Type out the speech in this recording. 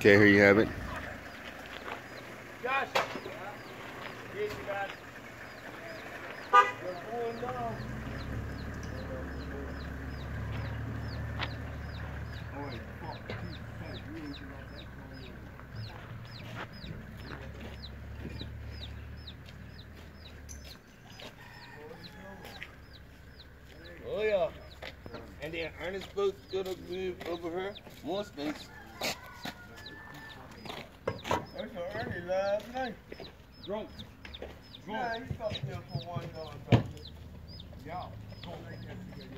Okay, here you have it. Oh yeah. And then Ernest boat gonna move over here. More space. Last. Drunk. Yeah, he fucked me up for one dollar. Yeah. Don't make that together.